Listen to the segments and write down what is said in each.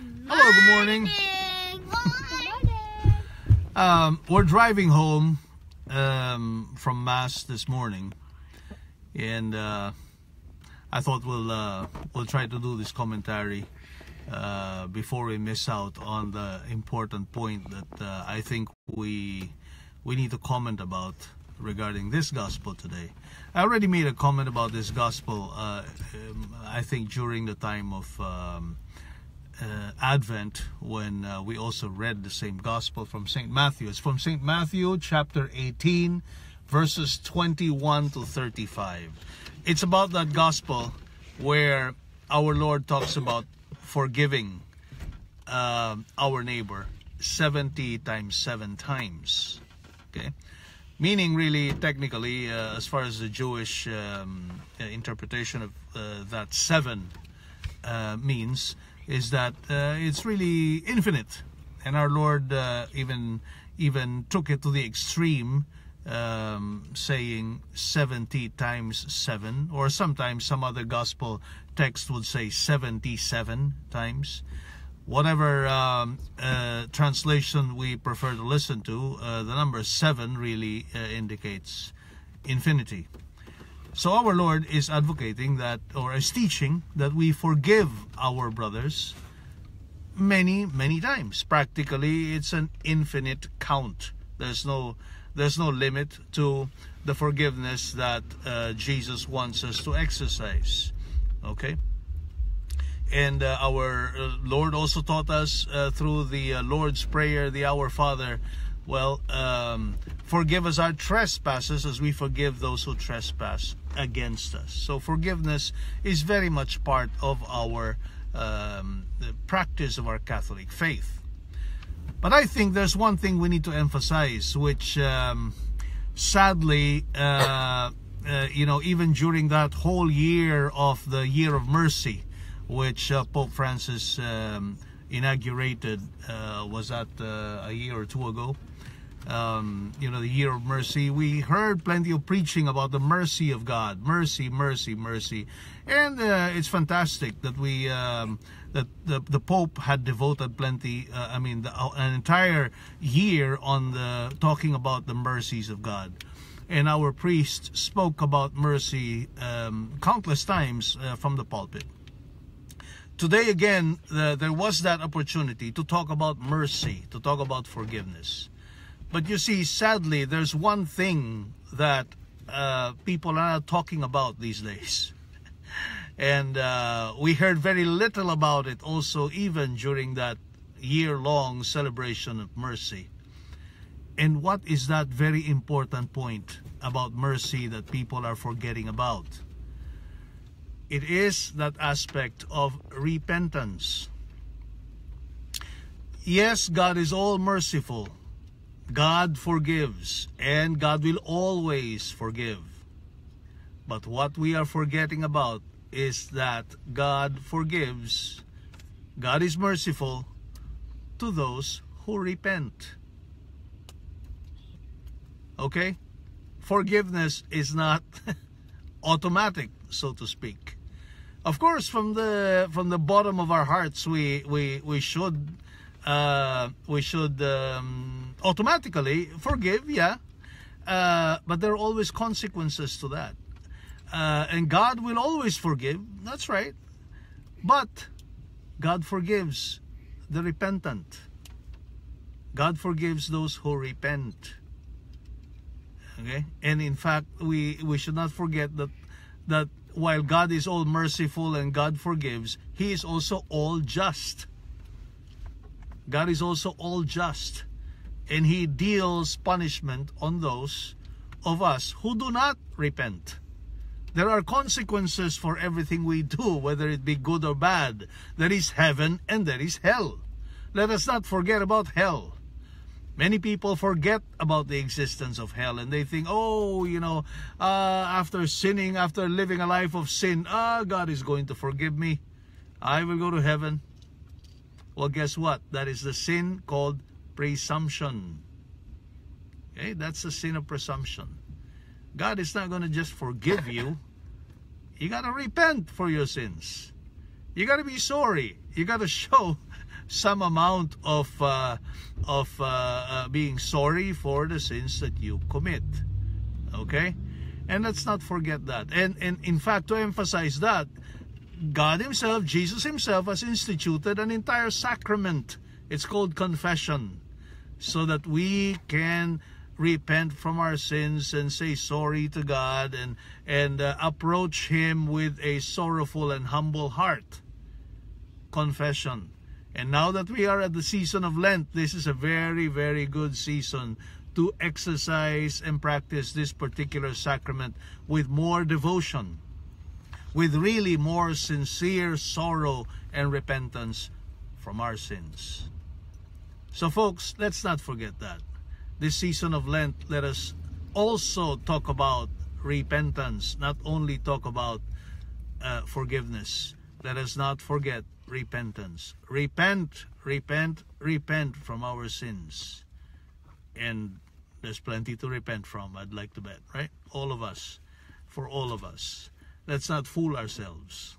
Hello, good morning. Good morning. um, we're driving home um, from Mass this morning, and uh, I thought we'll uh, we'll try to do this commentary uh, before we miss out on the important point that uh, I think we we need to comment about regarding this gospel today. I already made a comment about this gospel. Uh, um, I think during the time of um, Advent when uh, we also read the same gospel from St. Matthew. It's from St. Matthew chapter 18, verses 21 to 35. It's about that gospel where our Lord talks about forgiving uh, our neighbor 70 times 7 times. Okay? Meaning, really, technically, uh, as far as the Jewish um, interpretation of uh, that 7 uh, means, is that uh, it's really infinite, and our Lord uh, even even took it to the extreme, um, saying 70 times 7, or sometimes some other gospel text would say 77 times. Whatever um, uh, translation we prefer to listen to, uh, the number 7 really uh, indicates infinity. So our Lord is advocating that, or is teaching that we forgive our brothers many, many times. Practically, it's an infinite count. There's no, there's no limit to the forgiveness that uh, Jesus wants us to exercise. Okay. And uh, our uh, Lord also taught us uh, through the uh, Lord's Prayer, the Our Father, well, um, forgive us our trespasses as we forgive those who trespass against us. So forgiveness is very much part of our um, practice of our Catholic faith. But I think there's one thing we need to emphasize, which um, sadly, uh, uh, you know, even during that whole year of the Year of Mercy, which uh, Pope Francis um, inaugurated, uh, was that uh, a year or two ago? um, you know, the year of mercy, we heard plenty of preaching about the mercy of God. Mercy, mercy, mercy. And uh, it's fantastic that we, um, that the, the Pope had devoted plenty, uh, I mean, the, uh, an entire year on the talking about the mercies of God. And our priest spoke about mercy um, countless times uh, from the pulpit. Today again, there was that opportunity to talk about mercy, to talk about forgiveness. But you see, sadly, there's one thing that uh, people are not talking about these days. and uh, we heard very little about it also, even during that year long celebration of mercy. And what is that very important point about mercy that people are forgetting about? It is that aspect of repentance. Yes, God is all merciful God forgives and God will always forgive. But what we are forgetting about is that God forgives, God is merciful to those who repent. Okay? Forgiveness is not automatic, so to speak. Of course, from the from the bottom of our hearts, we we we should uh, we should um, automatically forgive, yeah. Uh, but there are always consequences to that. Uh, and God will always forgive, that's right. But God forgives the repentant. God forgives those who repent. Okay? And in fact, we, we should not forget that that while God is all merciful and God forgives, He is also all just. God is also all just and he deals punishment on those of us who do not repent. There are consequences for everything we do, whether it be good or bad. There is heaven and there is hell. Let us not forget about hell. Many people forget about the existence of hell and they think, oh, you know, uh, after sinning, after living a life of sin, ah, God is going to forgive me. I will go to heaven. Well, guess what? That is the sin called presumption. Okay, that's the sin of presumption. God is not going to just forgive you. You got to repent for your sins. You got to be sorry. You got to show some amount of uh, of uh, uh, being sorry for the sins that you commit. Okay, and let's not forget that. And and in fact, to emphasize that, God Himself, Jesus Himself, has instituted an entire sacrament. It's called confession, so that we can repent from our sins and say sorry to God and and uh, approach him with a sorrowful and humble heart confession and now that we are at the season of Lent this is a very very good season to exercise and practice this particular sacrament with more devotion with really more sincere sorrow and repentance from our sins so folks let's not forget that this season of Lent, let us also talk about repentance, not only talk about uh, forgiveness. Let us not forget repentance. Repent, repent, repent from our sins. And there's plenty to repent from, I'd like to bet, right? All of us. For all of us. Let's not fool ourselves.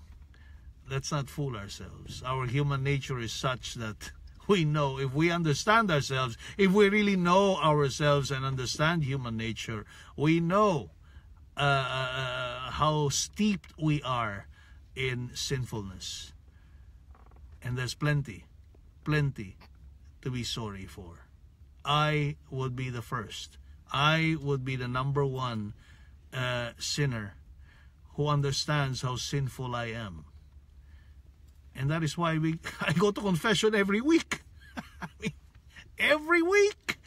Let's not fool ourselves. Our human nature is such that we know, if we understand ourselves, if we really know ourselves and understand human nature, we know uh, uh, uh, how steeped we are in sinfulness. And there's plenty, plenty to be sorry for. I would be the first. I would be the number one uh, sinner who understands how sinful I am. And that is why we I go to confession every week. Every week.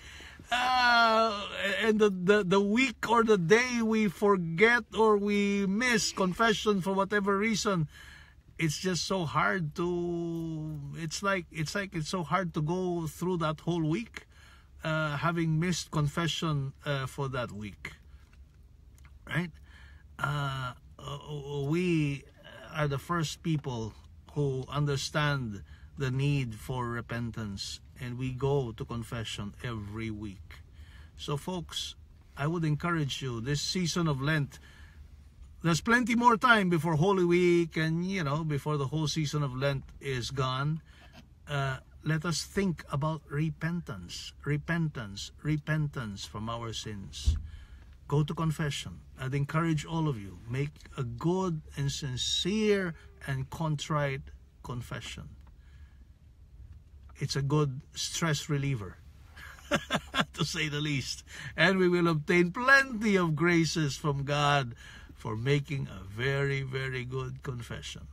Uh, and the, the, the week or the day we forget or we miss confession for whatever reason, it's just so hard to it's like it's like it's so hard to go through that whole week uh, having missed confession uh, for that week right uh, uh we are the first people who understand the need for repentance and we go to confession every week. So folks, I would encourage you this season of Lent there's plenty more time before Holy Week and you know before the whole season of Lent is gone. Uh, let us think about repentance, repentance, repentance from our sins. Go to confession. I'd encourage all of you make a good and sincere and contrite confession. It's a good stress reliever, to say the least. And we will obtain plenty of graces from God for making a very, very good confession.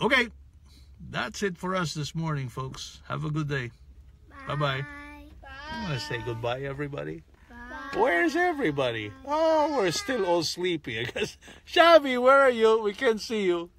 Okay, that's it for us this morning, folks. Have a good day. Bye bye. Bye. I want to say goodbye, everybody. Where's everybody? Oh, we're still all sleepy. I guess. Shabby, where are you? We can't see you.